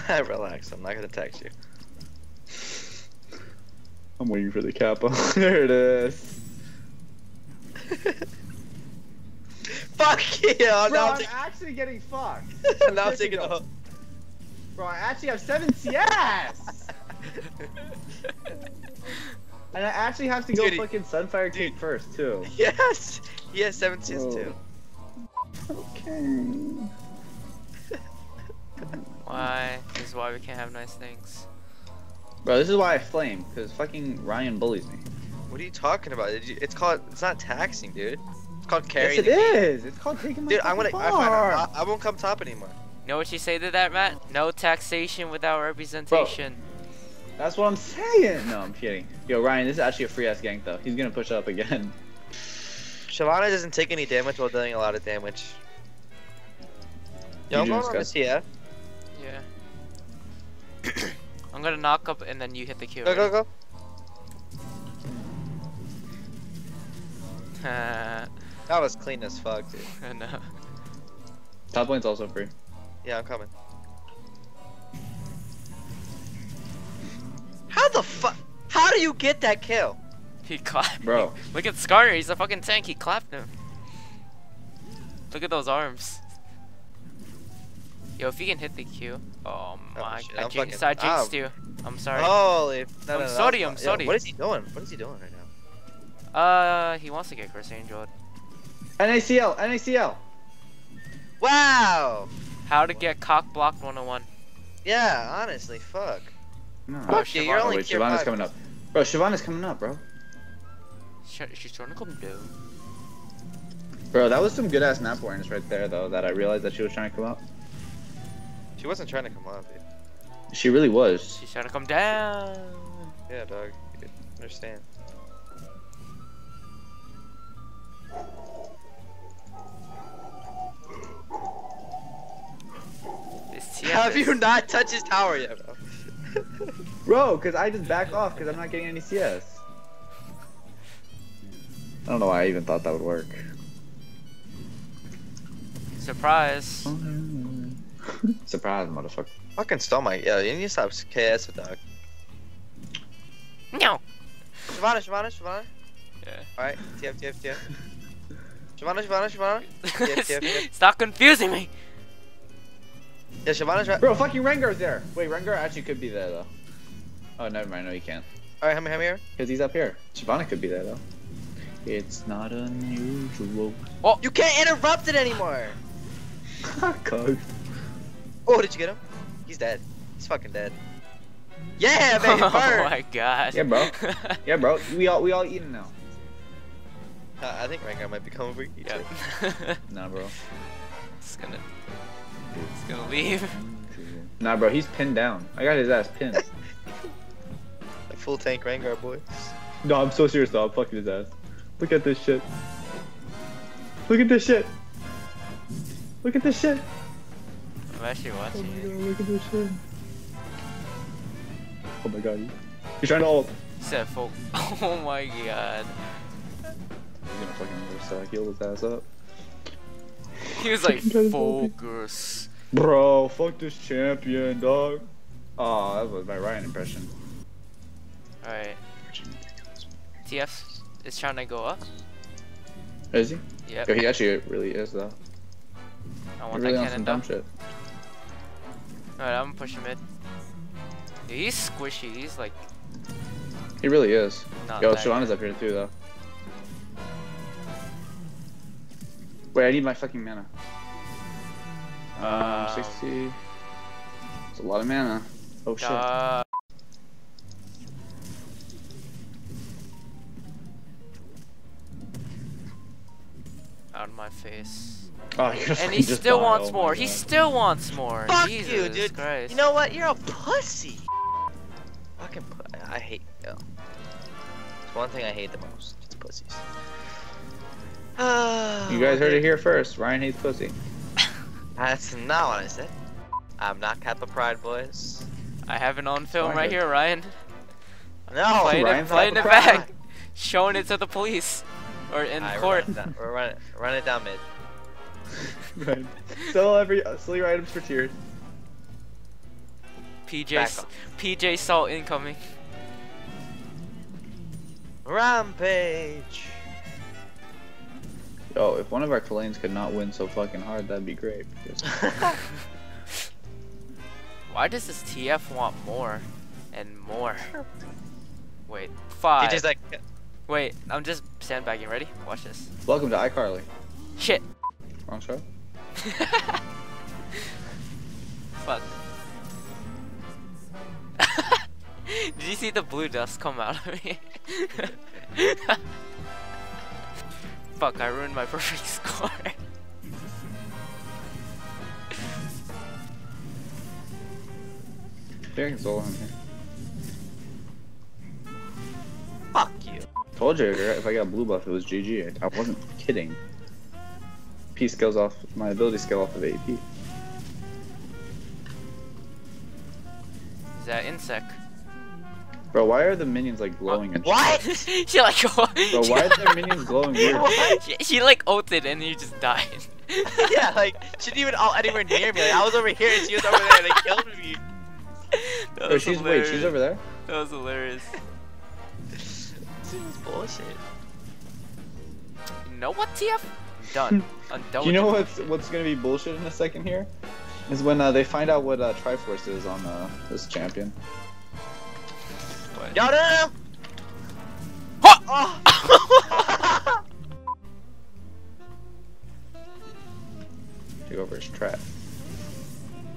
Relax, I'm not gonna text you. I'm waiting for the capo. there it is. Fuck you! Bro, now I'm, I'm actually getting fucked. now I'm taking off. off. Bro, I actually have seven CS. and I actually have to go Dude, fucking Sunfire Cape dude. first too. yes! He has 7 CS too. Okay. Why? This is why we can't have nice things. Bro, this is why I flame, because fucking Ryan bullies me. What are you talking about? Did you, it's called. It's not taxing, dude. It's called Yes, carrying. it the game. It's called taking my Dude, I'm gonna. fucking I, fine, bar. I, I won't come top anymore. You know what you say to that, Matt? No taxation without representation. That's what I'm saying. No, I'm kidding. Yo, Ryan, this is actually a free ass gank though. He's gonna push up again. Shyvana doesn't take any damage while doing a lot of damage. Yo, I'm You going on got- this here. Yeah. I'm gonna knock up and then you hit the Q. Go, go, go. go. That was clean as fuck, dude. no. Top lane's also free. Yeah, I'm coming. How the fuck? How do you get that kill? He clapped. Bro. Look at Skarner. He's a fucking tank. He clapped him. Look at those arms. Yo, if you can hit the Q. Oh my shit, I I'm jinxed, fucking- I jinxed ah. you. I'm sorry. Holy. No, I'm no, no, sorry, yo, I'm sorry. What is he doing? What is he doing right now? Uh, he wants to get Criss Angel. NACL, NACL. Wow. How to get cock blocked 101. Yeah, honestly, fuck. No. Fuck you, you're Oh, only wait, tier Shyvana's coming up. Bro, Shyvana's coming up, bro. Sh- She's trying to come down. Bro, that was some good ass map awareness right there, though. That I realized that she was trying to come up. She wasn't trying to come up, dude. She really was. She's trying to come down. Yeah, dog. You understand. Have you not touched his tower yet, bro? Bro, because I just back off because I'm not getting any CS. I don't know why I even thought that would work. Surprise. Surprise, motherfucker. Fucking stole my. Yeah, you need to stop KS with dog. No. Shyvana, Shyvana, Shyvana. Yeah. Alright, TF, TF, TF. Shyvana, Shyvana, Shyvana. Yep, yep, yep. Stop confusing me. Yeah, Shyvana's right. Bro, fucking Rengar's there. Wait, Rengar actually could be there, though. Oh, never mind. No, he can't. Alright, come here, come here. Because he's up here. Shyvana could be there, though. It's not unusual. Oh, you can't interrupt it anymore. Cug. Oh, did you get him? He's dead. He's fucking dead. Yeah, baby, oh bird. my god. Yeah, bro. Yeah, bro. We all we all eating now. Uh, I think Rengar might be coming for you. yep. too. Nah, bro. it's gonna. It's gonna leave. Nah, bro. He's pinned down. I got his ass pinned. A full tank Rengar, boy. no, I'm so serious though. I'm fucking his ass. Look at this shit. Look at this shit. Look at this shit. I'm actually Oh watching my god, look at this shit. Oh my god. He's trying to ult. Set folk. Oh my god. He's gonna fucking just uh, heal his ass up. He was like, Trying to help me. focus. Bro, fuck this champion, dog. Oh, that was my Ryan impression. Alright. TF is trying to go up. Is he? Yep. Yo, he actually really is though. I He want really that on cannon some dumb shit. Alright, I'm gonna push him mid. Dude, he's squishy. He's like He really is. not Yo, Shyvana's up here too though. Wait, I need my fucking mana. Um, Um, 60. It's a lot of mana. Oh shit. Uh, out of my face. oh, you're And he just still die. wants Oh my more. He still wants more. Fuck Jesus you, dude. Christ. You know what? You're a pussy. Fucking. pu- I hate. Yo. It's one thing I hate the most. It's pussies. You guys heard it here first. Ryan hates pussy. That's not what I said. I'm not Kappa Pride, boys. I have it on film Fine, right good. here, Ryan. No. playing Ryan it, playing it back, showing it to the police, or in Alright, court. We're running, down, we're running, run it down mid. Right. Sell every uh, sell your items for tears. PJ Back S- off. PJ Salt incoming. Rampage. Yo, if one of our lanes could not win so fucking hard, that'd be great. because- Why does this TF want more and more? Wait, five. DJ's like, Wait, I'm just sandbagging. Ready? Watch this. Welcome to iCarly. Shit. Wrong show? Fuck. Did you see the blue dust come out of me? Fuck, I ruined my perfect score. Can solo him here. Told you, if I got blue buff, it was GG. I wasn't kidding. P skills off, my ability skill off of AP. Is that insect? Bro, why are the minions like glowing and What? she like Bro, why are their minions glowing weird? She, she like ulted and you just died. yeah, like she didn't even all anywhere near me. Like I was over here and she was over there. And they killed me. That Bro, was she's wait, she's over there? That was hilarious. This is bullshit. You know what, TF? Done. I'm. Do you know what's what's gonna be bullshit in a second here? Is when uh, they find out what uh, Triforce is on uh, this champion. what? Yo, no, no, no. Oh. Take over his trap.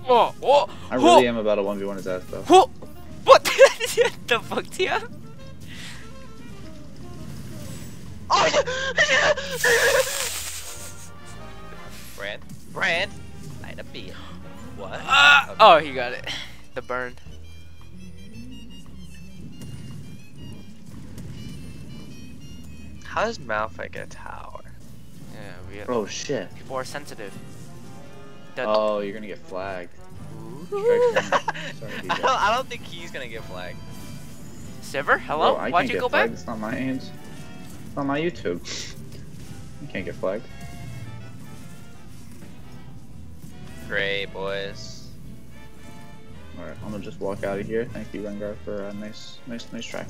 Oh, oh, I oh, really am about to 1v1 his ass though. oh. What the fuck, TF? Oh, Brand, Brand, light a beer. What? Ah! oh, he got it. The burn. How does Malphite get a tower? Yeah, we Oh shit. people are sensitive. The- Oh, you're gonna get flagged. Sorry, I don't. I don't think he's gonna get flagged. Siver, hello? Bro, I Why'd can't you get go flagged. back? It's not my aims. It's not my YouTube. You can't get flagged. Great boys. Alright, I'm gonna just walk out of here. Thank you, Rengar, for a nice, nice, nice try.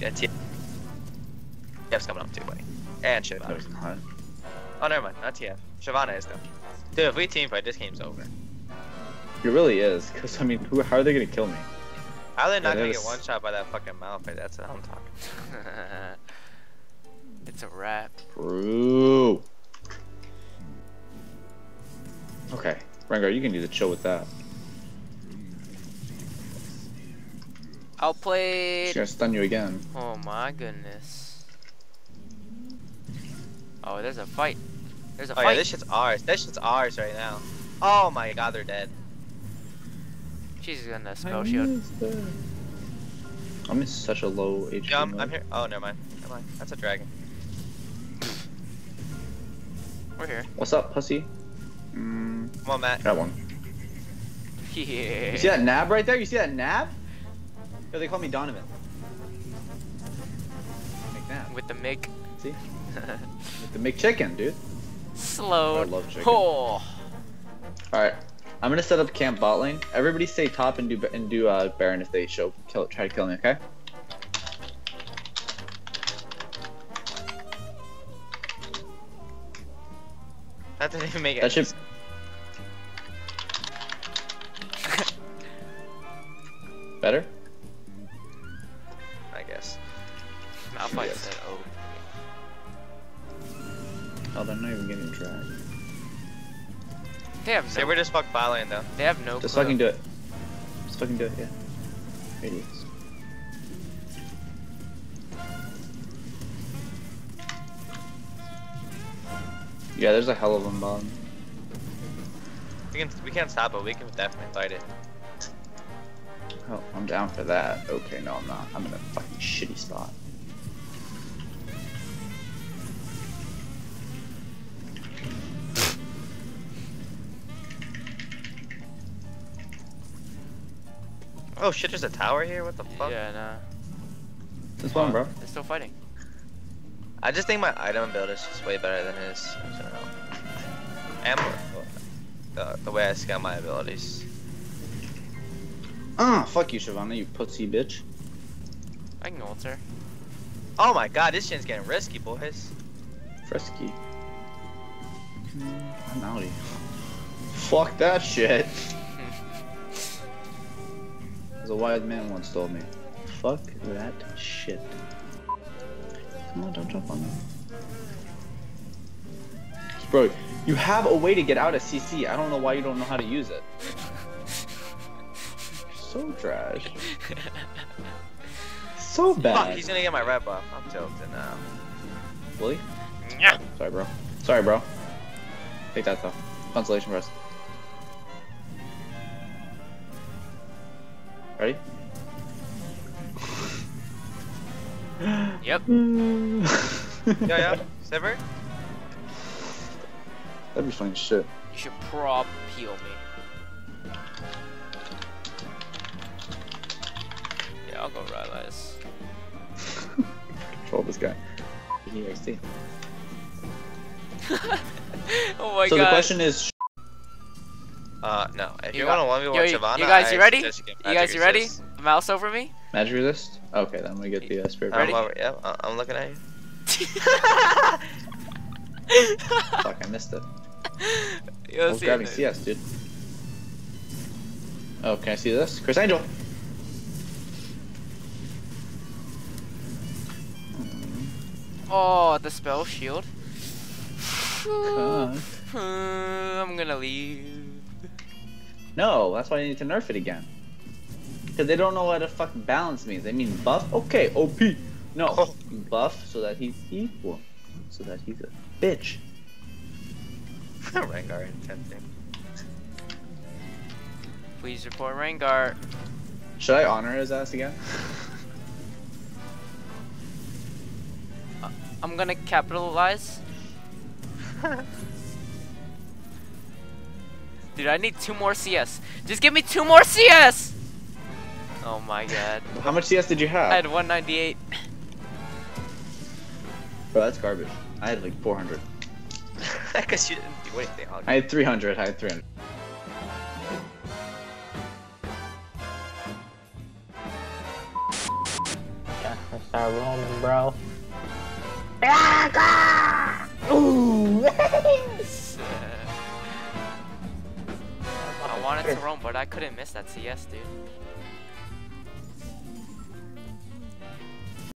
Yeah. TF's coming up too, buddy. And Shyvana. Oh, never mind. Not TF. Shyvana is though. Dude, if we team fight, this game's over. It really is, because I mean, who, how are they gonna kill me? How are they not Yeah, gonna get one shot by that fucking Malphite? That's what I'm talking. it's a wrap. Bro. Okay, Rengar, you can do the chill with that. I'll play. She's gonna stun you again. Oh my goodness. Oh, there's a fight. There's a Oh yeah, this shit's ours. This shit's ours right now. Oh my god, they're dead. She's gonna spell shield. I'm in such a low HP. Yeah, I'm. I'm here. Oh, never mind. Never mind. That's a dragon. We're here. What's up, pussy? Mm, Come on, Matt. that one. Yeah. You see that nab right there? You see that nab? Yo, they call me Donovan. McNabb. With the Mick. See? With the McChicken, dude. Slow. I love chicken. Oh. Alright. I'm gonna set up camp bot lane. Everybody stay top and do and do uh, Baron if they show kill try to kill me, okay? That didn't even make it. That should better. I guess. Malphite Yes. said, oh. Oh, they're not even getting dragged. They have Say no. we're just fuck bot lane though. They have no. Just clue. fucking do it. Just fucking do it, yeah. Idiots. Yeah, there's a hell of a bottom. We can we can't stop it. We can definitely fight it. Oh, I'm down for that. Okay, no, I'm not. I'm in a fucking shitty spot. Oh shit! There's a tower here. What the fuck? Yeah, nah. This one, bro. They're still fighting. I just think my item build is just way better than his. I don't know. And the, the way I scale my abilities. Ah, fuck you, Shyvana, you pussy bitch. I can alter. Oh my god, this shit's getting risky, boys. Frisky. I'm outie. Fuck that shit. As a wise man once told me. Fuck that shit. Come on, don't jump on me. Bro, you have a way to get out of CC. I don't know why you don't know how to use it. So trash. So bad. Fuck, bad. he's gonna get my red buff. I'm tilted now. Willie? Yeah. Sorry, bro. Sorry, bro. Take that though. Consolation for us. Ready? Yep. Yeah, yeah. Sever? That'd be funny shit. You should prop heal me. Yeah, I'll go Rylai's. Control this guy. EXT. oh my god. so god. the question is, Uh, no. If You you, want to 1v1 Yo, you- guys, you ready? you guys, you ready? Mouse over me? Magic resist? Okay, then we get the uh, spirit. Ready? I'm over, yeah, I- I'm looking at you. Fuck, I missed it. Yo, I was grabbing it. CS, dude. Oh, can I see this? Criss Angel. Oh, the spell shield. Uh, I'm gonna leave. no, that's why I need to nerf it again. Because they don't know what the fuck balance means. They mean buff? Okay, OP. No, Oh. buff so that he's equal. So that he's a bitch. Rengar intending. Please report Rengar. Should I honor his ass again? Uh, I'm gonna capitalize. Dude, I need two more CS. Just give me two more CS! Oh my god. How much CS did you have? I had 198. Bro, that's garbage. I had like 400. I guess you didn't do anything. I'll- I had 300. I had 300. Yeah, let's start roaming, bro. Ah, I wanted to roam, but I couldn't miss that CS, dude.